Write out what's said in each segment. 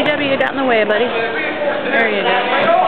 CW, you got in the way, buddy. There you go.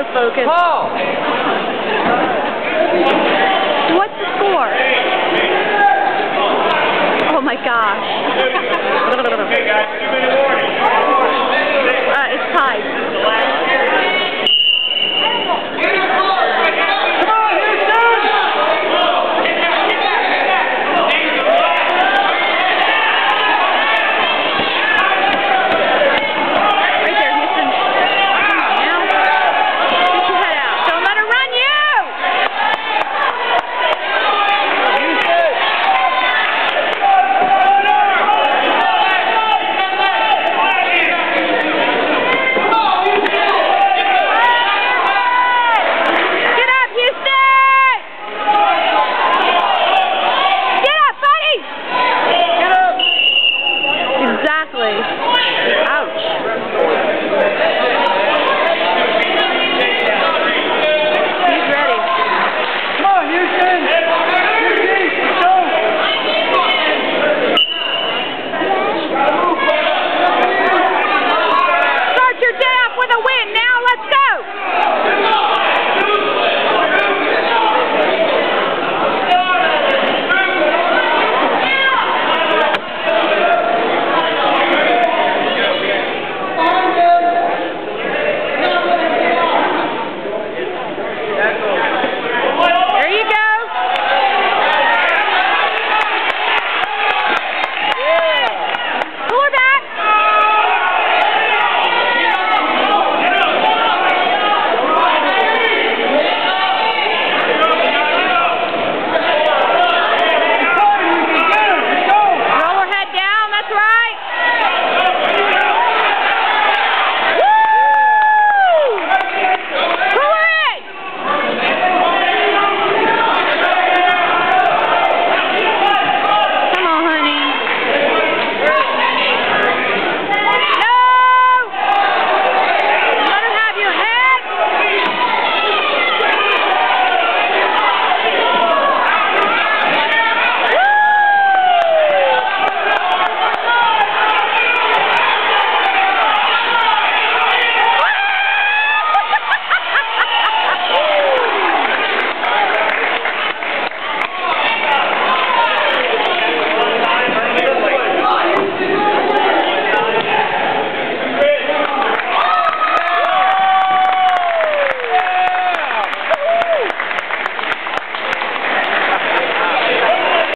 so focused. Paul! What's the score? Oh my gosh. uh, it's tied.